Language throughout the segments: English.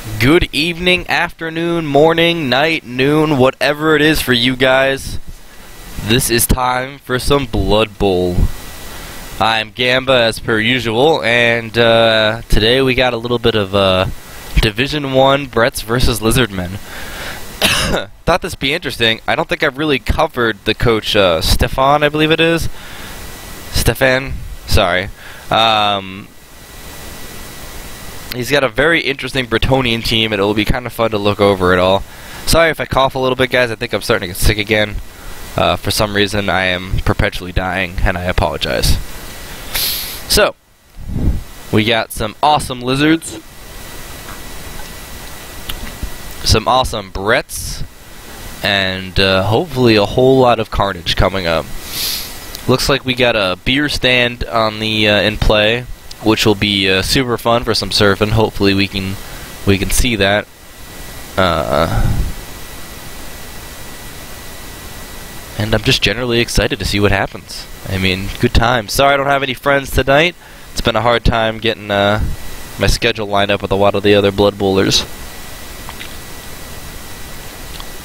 Good evening, afternoon, morning, night, noon, whatever it is for you guys. This is time for some Blood Bowl. I'm Gamba as per usual, and uh, today we got a little bit of uh, Division One Bretts versus Lizardmen. Thought this be interesting. I don't think I've really covered the coach uh, Stefan, I believe it is. Stefan, sorry. Um, he's got a very interesting Bretonnian team, and it will be kind of fun to look over it all. Sorry if I cough a little bit, guys. I think I'm starting to get sick again. Uh, for some reason, I am perpetually dying, and I apologize. So, we got some awesome lizards, some awesome Bretts, and uh, hopefully a whole lot of carnage coming up. Looks like we got a beer stand on the uh, in play, which will be uh, super fun for some surfing. Hopefully we can we can see that. Uh, and I'm just generally excited to see what happens. I mean, good time. Sorry I don't have any friends tonight. It's been a hard time getting uh, my schedule lined up with a lot of the other Blood Bowlers.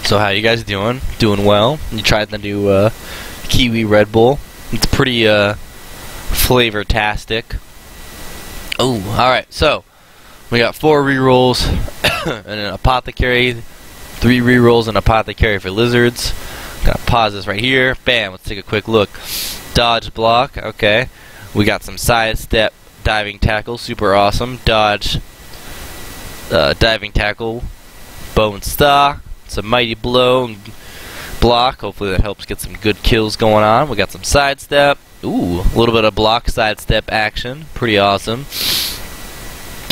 So how you guys doing? Doing well? You tried the new uh, Kiwi Red Bull. It's pretty uh, flavor-tastic. Oh, alright, so we got four rerolls and an apothecary, three rerolls and apothecary for lizards. Gotta pause this right here. Bam, let's take a quick look. Dodge block, okay. We got some sidestep diving tackle, super awesome. Dodge uh, diving tackle, bow and star, a mighty blow block. Hopefully that helps get some good kills going on. We got some sidestep. Ooh, a little bit of block sidestep action. Pretty awesome.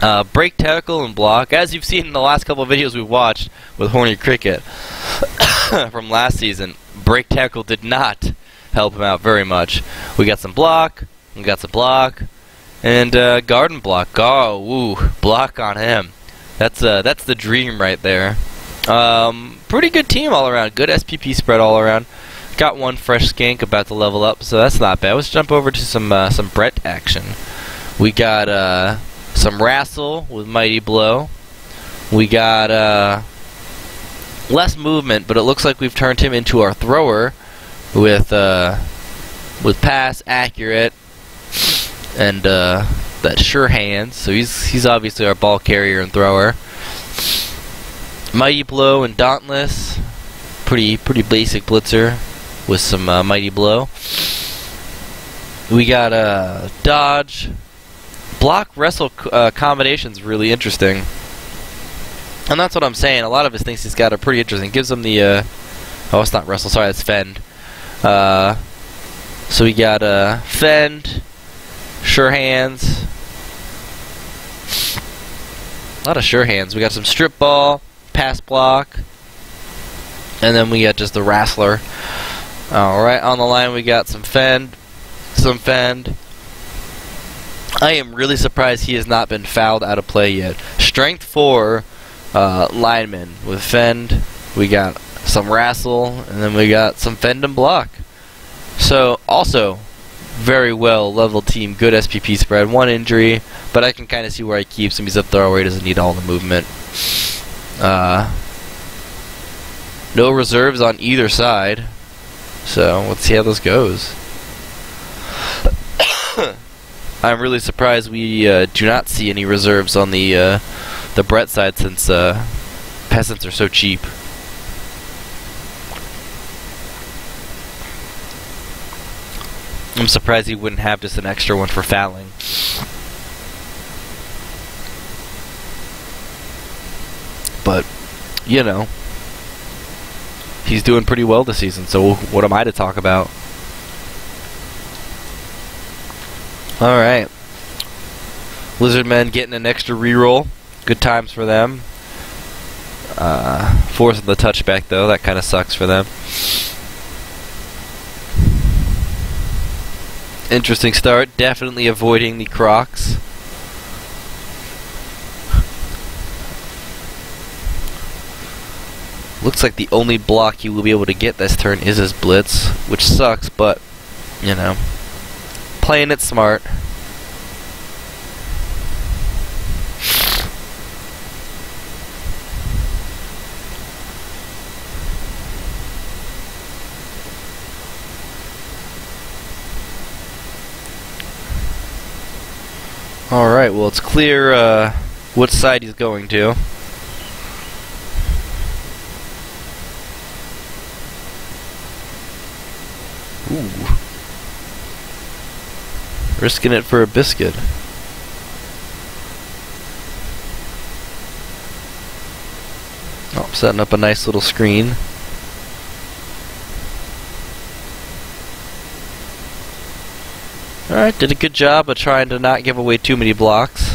Uh, break tackle and block. As you've seen in the last couple of videos we've watched with Horny Cricket from last season, break tackle did not help him out very much. We got some block, we got some block, and uh, garden block. Oh, woo, block on him. That's uh, that's the dream right there. Um, pretty good team all around. Good SPP spread all around. Got one fresh skink about to level up, so that's not bad. Let's jump over to some uh, some Brett action. We got uh, some Wrassle with Mighty Blow. We got uh, less movement, but it looks like we've turned him into our thrower with uh, with pass accurate and uh, that sure hands. So he's he's obviously our ball carrier and thrower. Mighty Blow and Dauntless, pretty pretty basic blitzer with some uh, Mighty Blow. We got uh, Dodge, block wrestle uh, combinations really interesting. And that's what I'm saying. A lot of his things he's got are pretty interesting. Gives him the uh, oh, it's not wrestle. Sorry, it's fend. Uh, so we got uh, fend, sure hands, a lot of sure hands. We got some strip ball, pass block, and then we got just the wrestler. All right, on the line we got some fend, some fend. I am really surprised he has not been fouled out of play yet. Strength 4 uh, lineman with fend. We got some wrestle, and then we got some fend and block. So, also, very well leveled team, good SPP spread, one injury, but I can kind of see where he keeps him. He's a thrower, he doesn't need all the movement. Uh, no reserves on either side, so let's see how this goes. I'm really surprised we uh, do not see any reserves on the uh, the Brett side since uh, peasants are so cheap. I'm surprised he wouldn't have just an extra one for fouling. But, you know, he's doing pretty well this season, so what am I to talk about? Alright. Lizard Men getting an extra reroll. Good times for them. Uh, forcing the touchback, though. That kind of sucks for them. Interesting start. Definitely avoiding the Krox. Looks like the only block you will be able to get this turn is his blitz, which sucks, but, you know, playing it smart. Alright, well it's clear uh, what side he's going to. Ooh. Risking it for a biscuit. Oh, setting up a nice little screen. Alright, did a good job of trying to not give away too many blocks.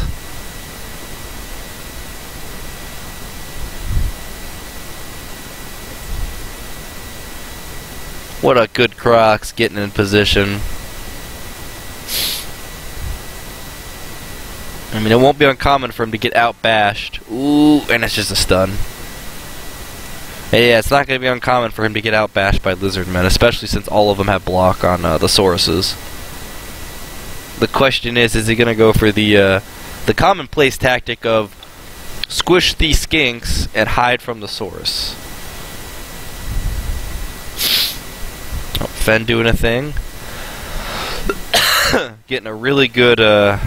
What a good Krox getting in position. I mean, it won't be uncommon for him to get out bashed. Ooh, and it's just a stun. And yeah, it's not going to be uncommon for him to get out bashed by Lizardmen, especially since all of them have block on uh, the Sauruses the question is, is he going to go for the uh, the commonplace tactic of squish these skinks and hide from the Saurus? Fen doing a thing. Getting a really good, uh,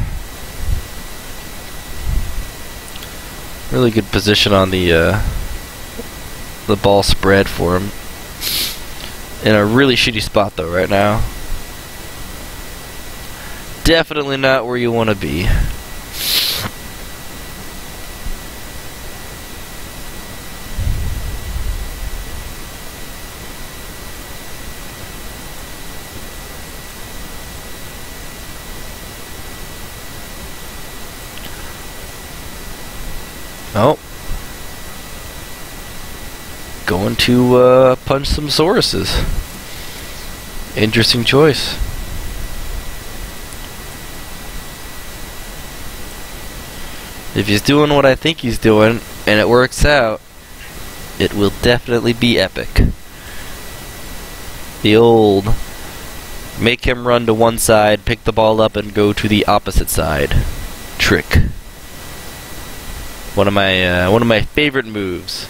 really good position on the uh, the ball spread for him. In a really shitty spot though right now definitely not where you want to be. Oh. To uh, punch some Sauruses. Interesting choice. If he's doing what I think he's doing, and it works out, it will definitely be epic. The old make him run to one side, pick the ball up, and go to the opposite side trick. One of my uh, one of my favorite moves.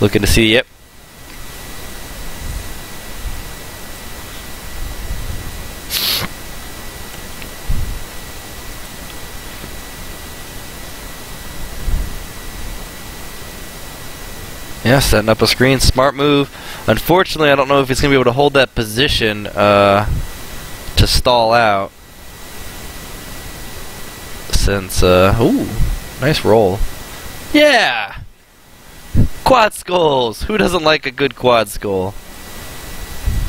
Looking to see, yep, Yeah, setting up a screen. Smart move. Unfortunately, I don't know if he's going to be able to hold that position uh, to stall out. Since, uh, ooh, nice roll. Yeah! Quad skulls! Who doesn't like a good quad skull?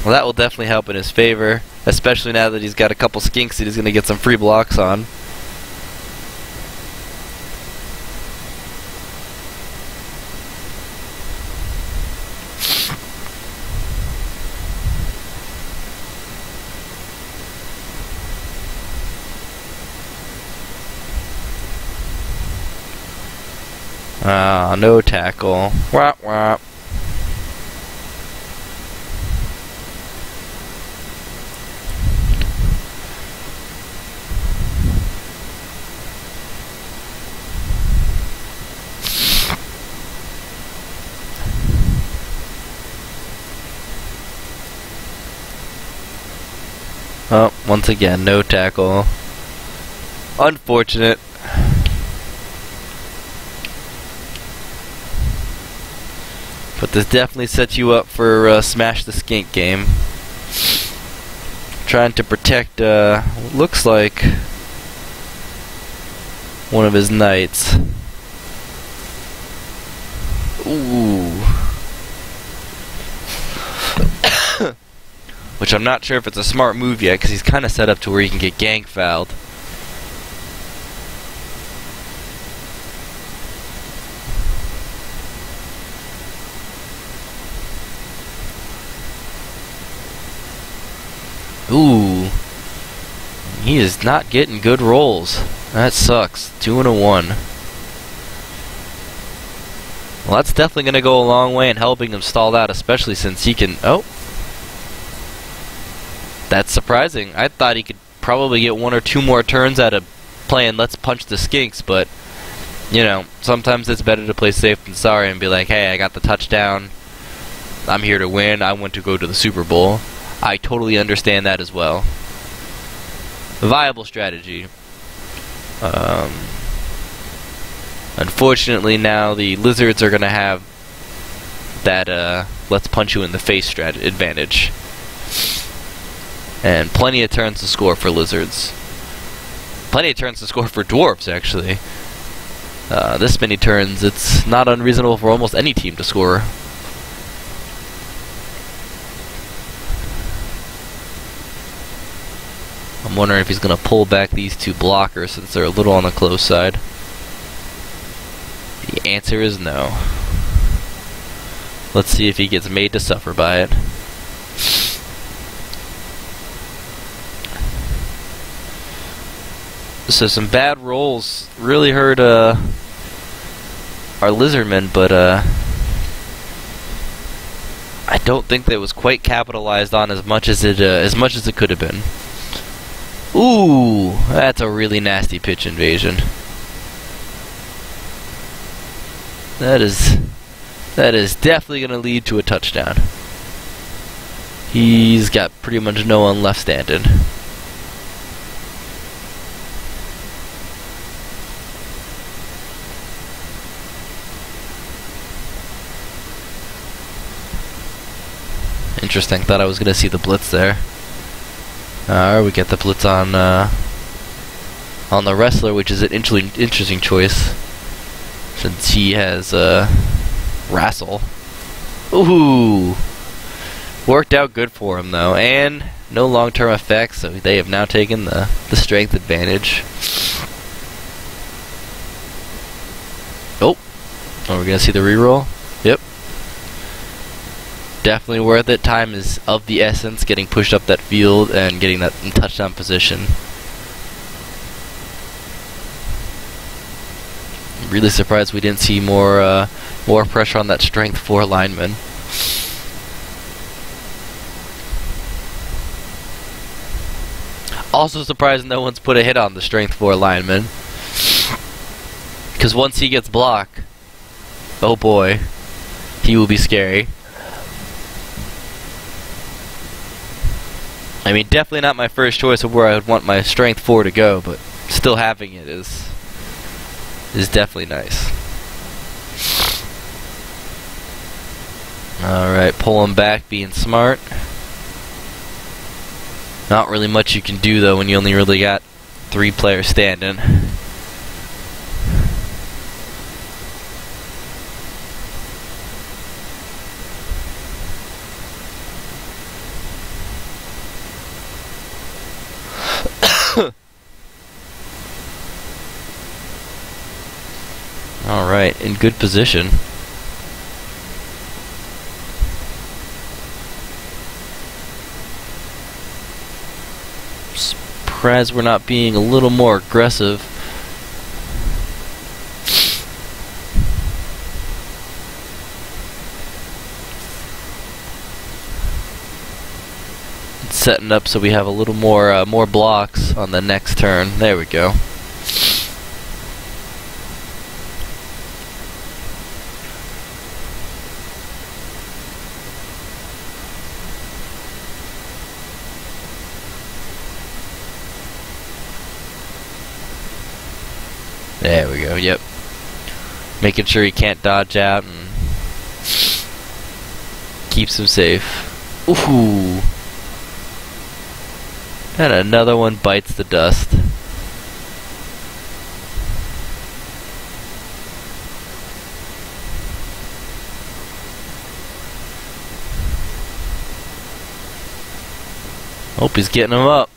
Well, that will definitely help in his favor. Especially now that he's got a couple skinks that he's going to get some free blocks on. Ah, no tackle. Wap wap. Oh, once again, no tackle. Unfortunate. But this definitely sets you up for uh, Smash the Skink game. Trying to protect, uh, looks like one of his knights. Ooh. Which I'm not sure if it's a smart move yet, because he's kind of set up to where he can get gank fouled. Ooh. He is not getting good rolls. That sucks. Two and a one. Well, that's definitely going to go a long way in helping him stall out, especially since he can... Oh. That's surprising. I thought he could probably get one or two more turns out of playing Let's Punch the Skinks, but, you know, sometimes it's better to play safe than sorry and be like, hey, I got the touchdown. I'm here to win. I want to go to the Super Bowl. I totally understand that as well. Viable strategy. Um, unfortunately, now the lizards are going to have that uh, let's punch you in the face strat advantage. And plenty of turns to score for lizards. Plenty of turns to score for dwarves, actually. Uh, this many turns, it's not unreasonable for almost any team to score. I'm wondering if he's going to pull back these two blockers since they're a little on the close side. The answer is no. Let's see if he gets made to suffer by it. So some bad rolls really hurt uh, our lizardmen, but uh, I don't think that was quite capitalized on as much as it uh, as much as it could have been. Ooh, that's a really nasty pitch invasion. That is that is definitely going to lead to a touchdown. He's got pretty much no one left standing. Interesting. Thought I was going to see the blitz there. Uh, we get the blitz on uh, on the wrestler, which is an interesting choice since he has uh, wrestle. Ooh, worked out good for him though, and no long-term effects. So they have now taken the the strength advantage. Oh, are we gonna see the reroll? Yep. Definitely worth it. Time is of the essence. Getting pushed up that field and getting that in touchdown position. Really surprised we didn't see more uh, more pressure on that strength four lineman. Also surprised no one's put a hit on the strength four lineman. Because once he gets blocked, oh boy, he will be scary. I mean, definitely not my first choice of where I would want my strength 4 to go, but still having it is is definitely nice. Alright, pulling back, being smart. Not really much you can do though when you only really got three players standing. Alright, in good position. Surprised we're not being a little more aggressive. setting up so we have a little more uh, more blocks on the next turn. There we go. There we go, yep. Making sure he can't dodge out and keeps him safe. Ooh. And another one bites the dust. Hope he's getting him up.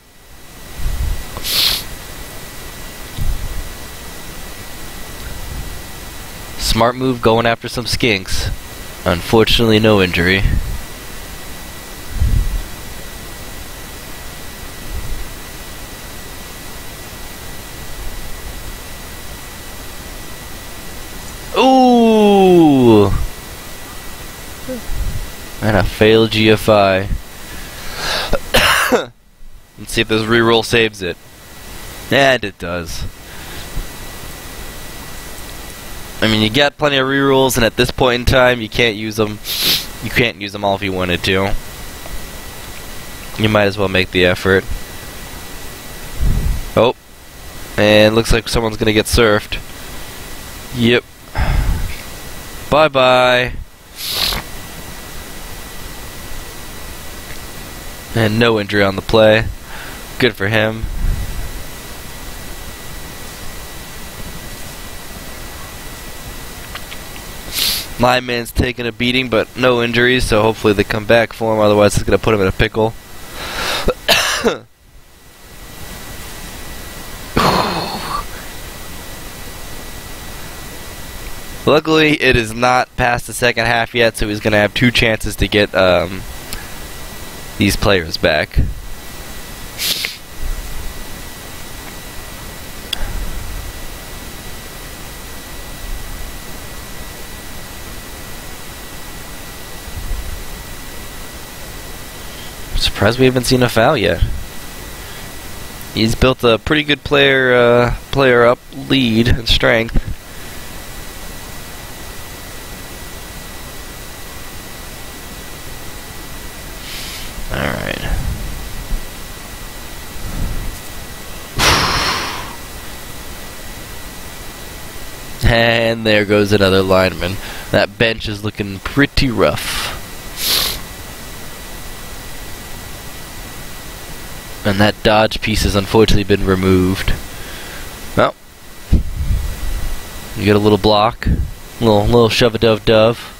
Smart move going after some skinks. Unfortunately, no injury. Ooh! And a failed GFI. Let's see if this reroll saves it. And it does. I mean, you got plenty of rerolls, and at this point in time, you can't use them. You can't use them all if you wanted to. You might as well make the effort. Oh. And looks like someone's gonna get surfed. Yep. Bye bye. And no injury on the play. Good for him. My man's taking a beating, but no injuries, so hopefully they come back for him. Otherwise, it's going to put him in a pickle. Luckily, it is not past the second half yet, so he's going to have two chances to get um, these players back. Surprised we haven't seen a foul yet. He's built a pretty good player uh, player up lead and strength. All right. And there goes another lineman. That bench is looking pretty rough. And that dodge piece has unfortunately been removed. Well, you get a little block, little little shove a dove dove.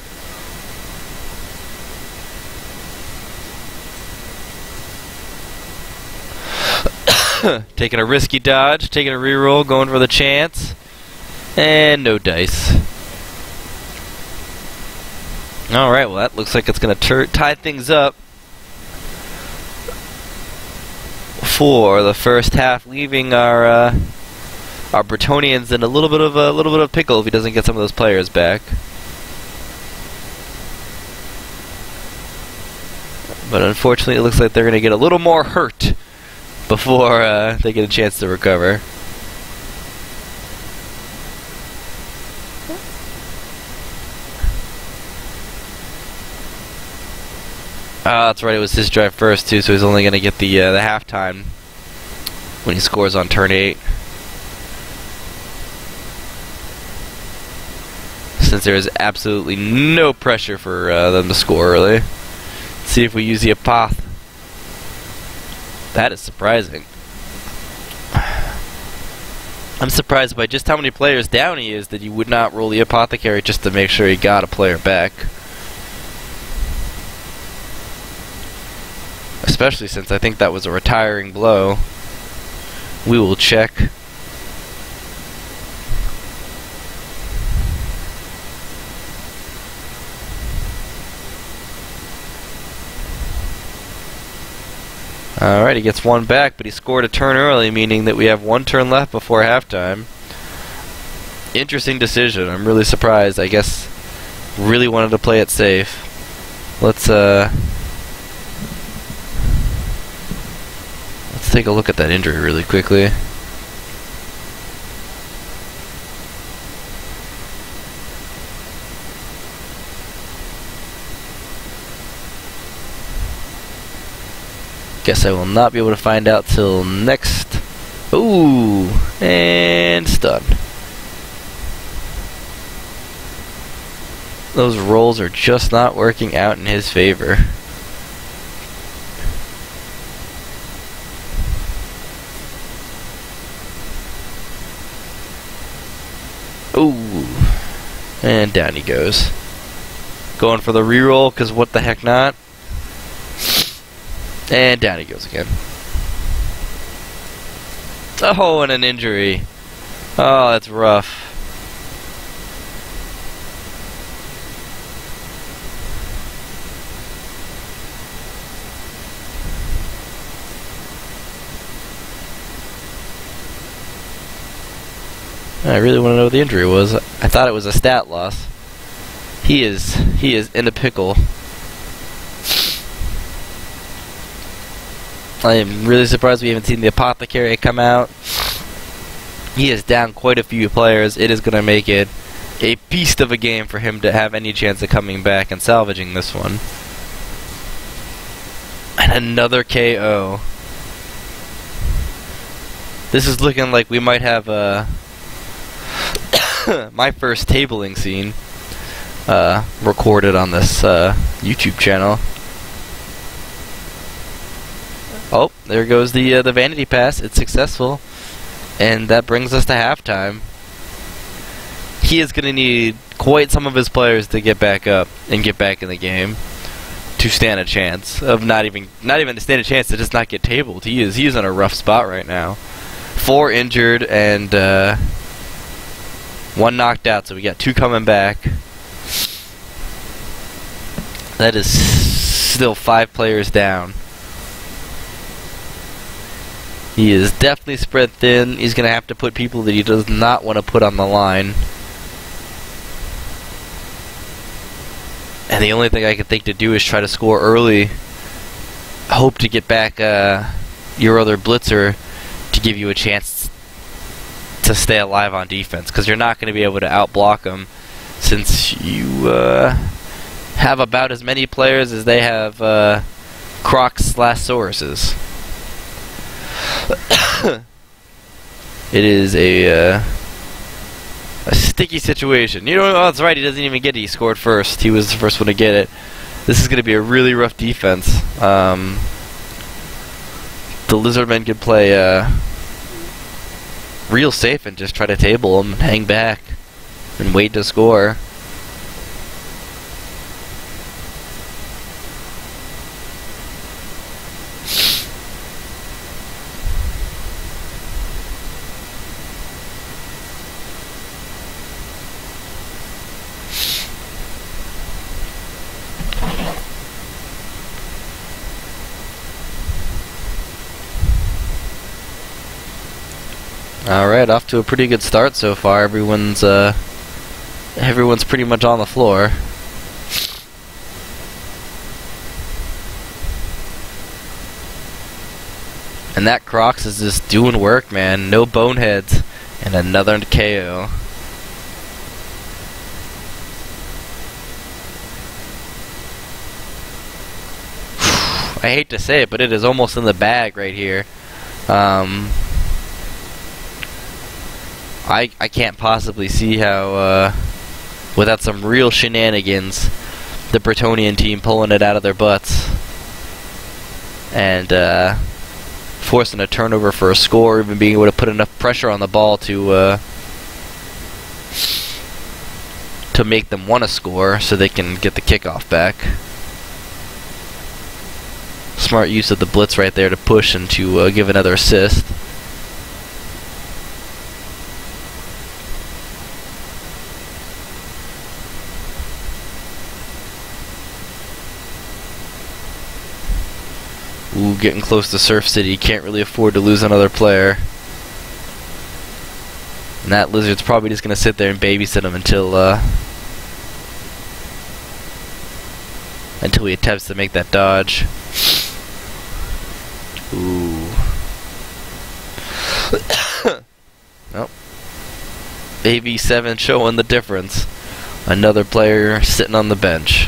taking a risky dodge, taking a reroll, going for the chance. And no dice. Alright, well that looks like it's going to tie things up for the first half, leaving our uh, our Bretonnians in a little bit of a little bit of pickle if he doesn't get some of those players back. But unfortunately, it looks like they're going to get a little more hurt before uh, they get a chance to recover. Oh, that's right. It was his drive first too, so he's only going to get the uh, the halftime when he scores on turn eight. Since there is absolutely no pressure for uh, them to score early. Let's see if we use the apoth. That is surprising. I'm surprised by just how many players down he is that you would not roll the apothecary just to make sure he got a player back. Especially since I think that was a retiring blow. We will check. Alright, he gets one back, but he scored a turn early, meaning that we have one turn left before halftime. Interesting decision. I'm really surprised. I guess really wanted to play it safe. Let's uh take a look at that injury really quickly. Guess I will not be able to find out till next. Ooh, and stun. Those rolls are just not working out in his favor. Ooh. And down he goes. Going for the reroll, because what the heck not? And down he goes again. Oh, and an injury. Oh, that's rough. I really want to know what the injury was. I thought it was a stat loss. He is he is in a pickle. I am really surprised we haven't seen the apothecary come out. He is down quite a few players. It is going to make it a beast of a game for him to have any chance of coming back and salvaging this one. And another KO. This is looking like we might have uh, my first tabling scene uh, recorded on this uh, YouTube channel. Oh, there goes the uh, the vanity pass. It's successful, and that brings us to halftime. He is going to need quite some of his players to get back up and get back in the game to stand a chance of not even not even to stand a chance to just not get tabled. He is he is in a rough spot right now. Four injured and uh, one knocked out, so we got two coming back. That is still five players down. He is definitely spread thin. He's going to have to put people that he does not want to put on the line. And the only thing I can think to do is try to score early. Hope to get back uh, your other blitzer to give you a chance to stay alive on defense. Because you're not going to be able to outblock them since you uh, have about as many players as they have uh, Krox slash Sauruses. it is a uh, a sticky situation. You know, oh, that's right. He doesn't even get it. He scored first. He was the first one to get it. This is going to be a really rough defense. Um, the Lizardmen could play uh, real safe and just try to table him and hang back and wait to score. Alright, off to a pretty good start so far. Everyone's uh everyone's pretty much on the floor. And that Krox is just doing work, man. No boneheads. And another KO. I hate to say it, but it is almost in the bag right here. Um, I I can't possibly see how uh, without some real shenanigans, the Bretonnian team pulling it out of their butts and uh, forcing a turnover for a score, even being able to put enough pressure on the ball to uh, to make them want to score, so they can get the kickoff back. Smart use of the blitz right there to push and to uh, give another assist. Ooh, getting close to Surf City. Can't really afford to lose another player. And that lizard's probably just gonna sit there and babysit him until uh, until he attempts to make that dodge. Ooh. nope. AV7 showing the difference. Another player sitting on the bench.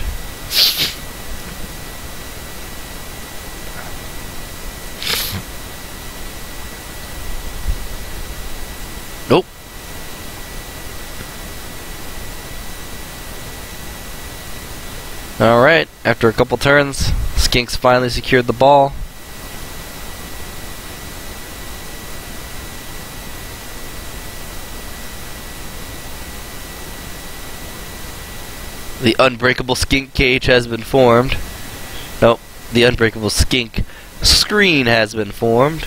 Alright, after a couple turns, Skinks finally secured the ball. The unbreakable skink cage has been formed. Nope, the unbreakable skink screen has been formed.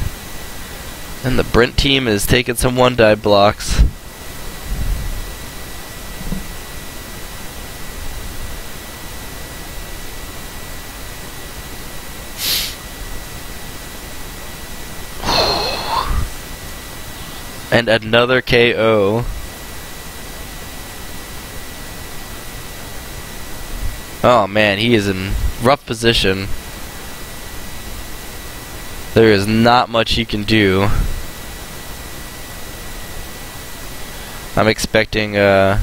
And the Brett team is taking some one die blocks. And another KO. Oh man, he is in rough position. There is not much he can do. I'm expecting uh,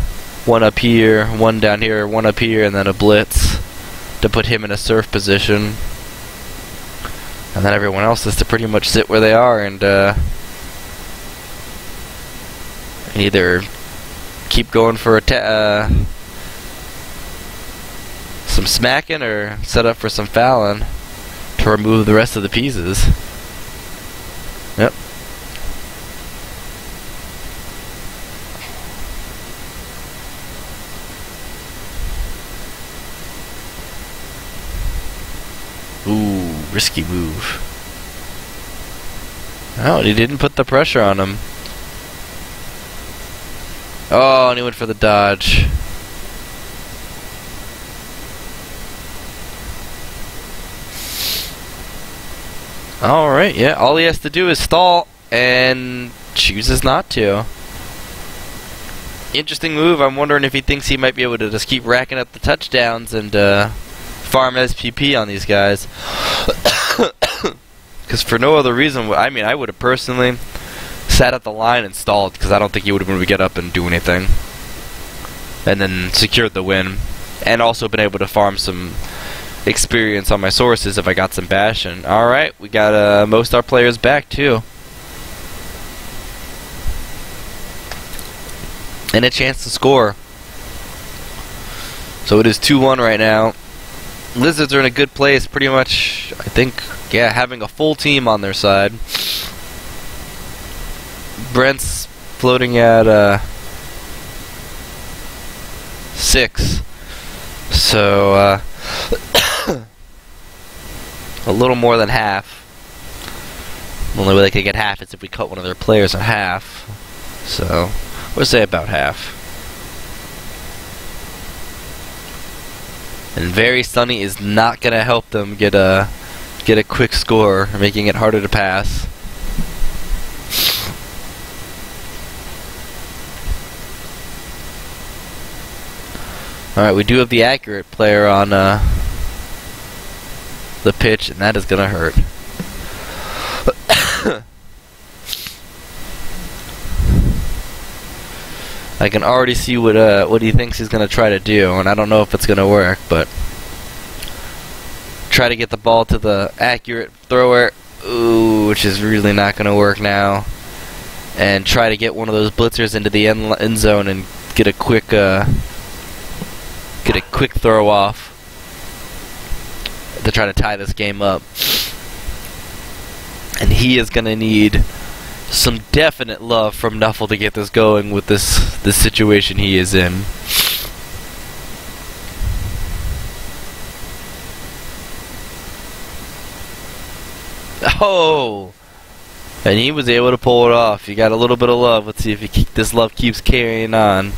one up here, one down here, one up here, and then a blitz to put him in a surf position. And then everyone else is to pretty much sit where they are and uh, Either keep going for a uh, some smacking or set up for some fouling to remove the rest of the pieces. Yep. Ooh, risky move. Oh, he didn't put the pressure on him. Oh, and he went for the dodge. Alright, yeah, all he has to do is stall, and chooses not to. Interesting move. I'm wondering if he thinks he might be able to just keep racking up the touchdowns and uh, farm SPP on these guys. Because for no other reason, I mean, I would have personally sat at the line and stalled because I don't think he would have been able to get up and do anything. And then secured the win. And also been able to farm some experience on my Sauruses if I got some bash. And alright, we got uh, most our players back too. And a chance to score. So it is 2-1 right now. Lizards are in a good place, pretty much, I think, yeah, having a full team on their side. Brett's floating at uh, six. So, uh, a little more than half. The only way they could get half is if we cut one of their players in half. So, we'll say about half. And very sunny is not gonna help them get a get a quick score, making it harder to pass. Alright, we do have the accurate player on uh, the pitch, and that is gonna hurt. I can already see what uh, what he thinks he's gonna try to do, and I don't know if it's gonna work, but try to get the ball to the accurate thrower, ooh, which is really not gonna work now, and try to get one of those blitzers into the end, end zone and get a quick uh, get a quick throw off to try to tie this game up. And he is gonna need some definite love from Nuffle to get this going with this this situation he is in. Oh! And he was able to pull it off. You got a little bit of love. Let's see if he this love keeps carrying on.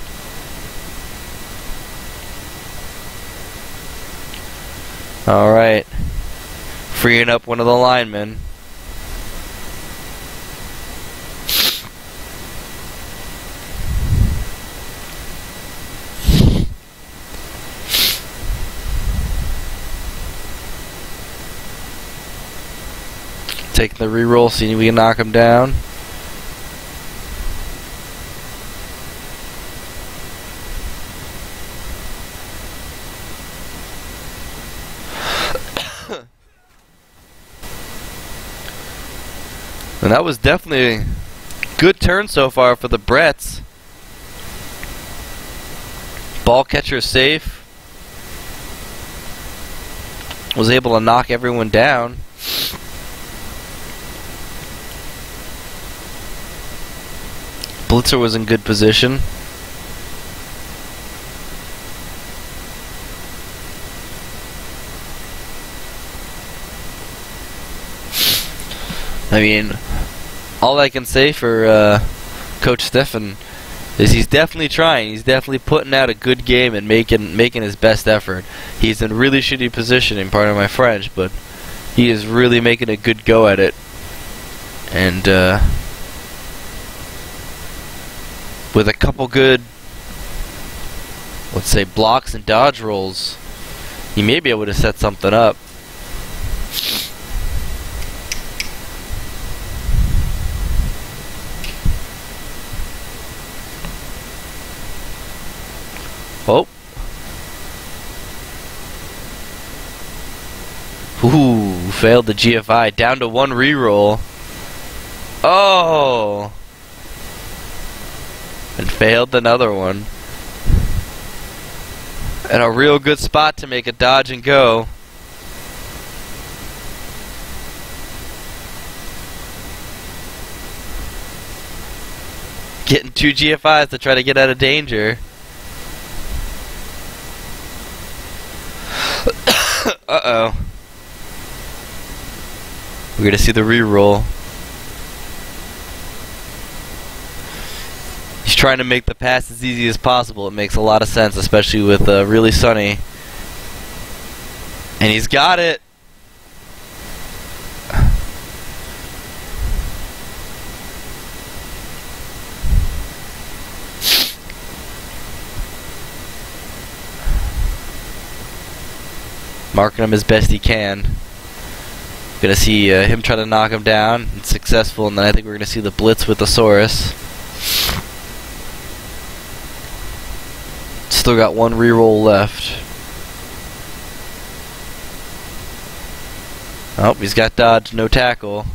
Alright. Freeing up one of the linemen. Taking the reroll, seeing if we can knock him down. And that was definitely a good turn so far for the Bretts. Ball catcher safe. Was able to knock everyone down. Blitzer was in good position. I mean, all I can say for uh, Coach Stefan is he's definitely trying. He's definitely putting out a good game and making making his best effort. He's in really shitty positioning, pardon my French, but he is really making a good go at it. And uh, with a couple good, let's say, blocks and dodge rolls, you may be able to set something up. Oh. Ooh, failed the GFI. Down to one reroll. Oh. And failed another one. And a real good spot to make a dodge and go. Getting two GFIs to try to get out of danger. Uh-oh. We're gonna see the re-roll. He's trying to make the pass as easy as possible. It makes a lot of sense, especially with uh, really sunny. And he's got it. Marking him as best he can. Gonna see uh, him try to knock him down. It's successful, and then I think we're gonna see the blitz with the Saurus. Still got one reroll left. Oh, he's got dodge, no tackle.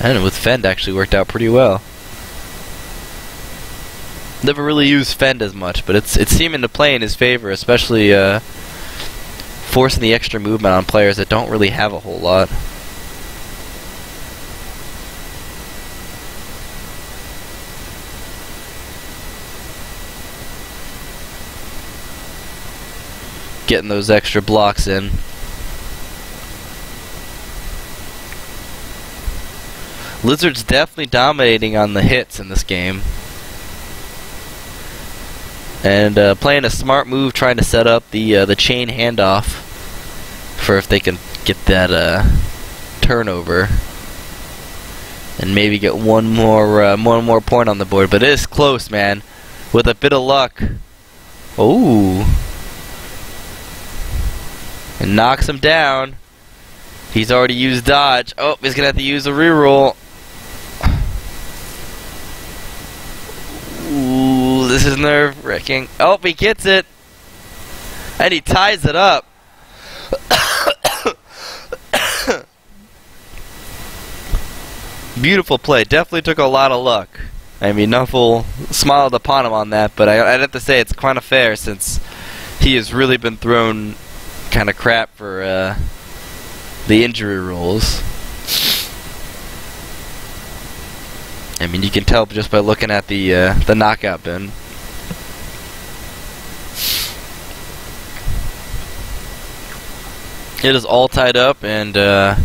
And with Fend actually worked out pretty well. Never really used Fend as much, but it's it's seeming to play in his favor, especially uh, forcing the extra movement on players that don't really have a whole lot. Getting those extra blocks in. Lizard's definitely dominating on the hits in this game. And uh, playing a smart move, trying to set up the uh, the chain handoff for if they can get that uh, turnover and maybe get one more uh, one more point on the board. But it is close, man. With a bit of luck. Ooh. And knocks him down. He's already used dodge. Oh, he's gonna have to use a reroll. This is nerve wracking. Oh, he gets it. And he ties it up. Beautiful play. Definitely took a lot of luck. I mean, Nuffle smiled upon him on that, but I, would have to say it's kind of fair since he has really been thrown kind of crap for uh, the injury rules. I mean, you can tell just by looking at the uh, the knockout bin. It is all tied up, and uh,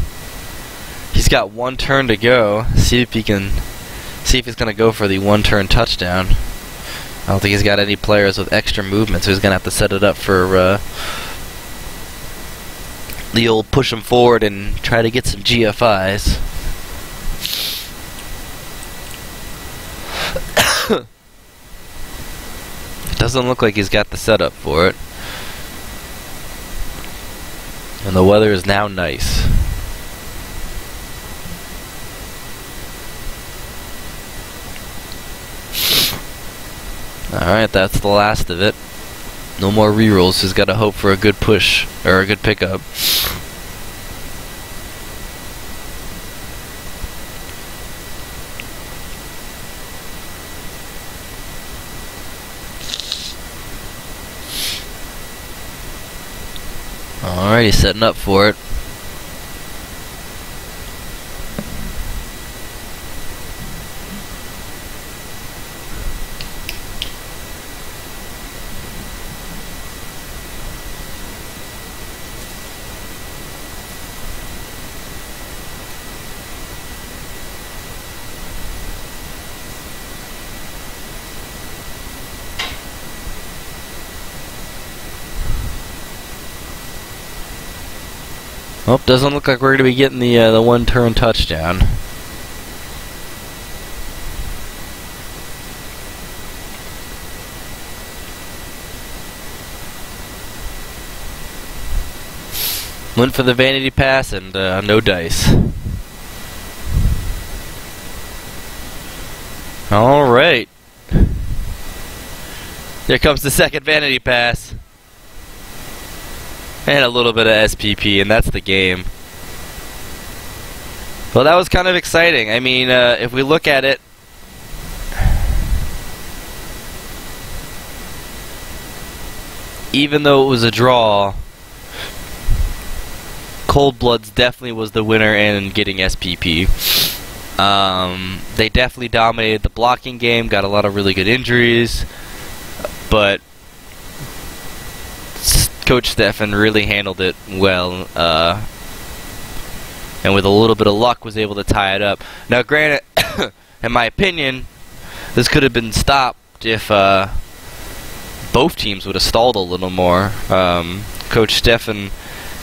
he's got one turn to go. See if he can, see if he's going to go for the one-turn touchdown. I don't think he's got any players with extra movement, so he's going to have to set it up for uh, the old push him forward and try to get some GFIs. it doesn't look like he's got the setup for it. And the weather is now nice. Alright, that's the last of it. No more rerolls, he's gotta hope for a good push, or a good pickup. Alrighty, setting up for it. Well, doesn't look like we're going to be getting the uh, the one turn touchdown. Went for the vanity pass and uh, no dice. All right. Here comes the second vanity pass and a little bit of SPP, and that's the game. Well, that was kind of exciting. I mean, uh, if we look at it, even though it was a draw, Cold Bloods definitely was the winner in getting SPP. Um, they definitely dominated the blocking game, got a lot of really good injuries, but Coach Stefan really handled it well, uh, and with a little bit of luck was able to tie it up. Now, granted, in my opinion, this could have been stopped if uh, both teams would have stalled a little more. Um, Coach Stefan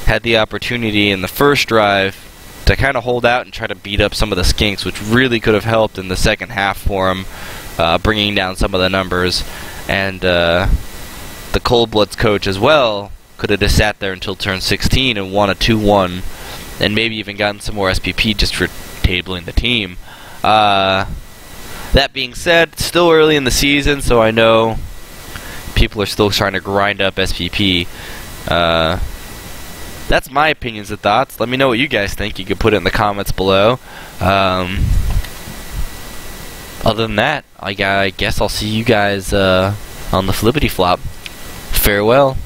had the opportunity in the first drive to kind of hold out and try to beat up some of the skinks, which really could have helped in the second half for him, uh, bringing down some of the numbers. And uh, the Cold Bloods coach as well could have just sat there until turn 16 and won a 2-1, and maybe even gotten some more SPP just for tabling the team. Uh, that being said, still early in the season, so I know people are still trying to grind up SPP. Uh, that's my opinions and thoughts. Let me know what you guys think. You can put it in the comments below. Um, other than that, I, I, guess I'll see you guys uh, on the flippity flop. Farewell.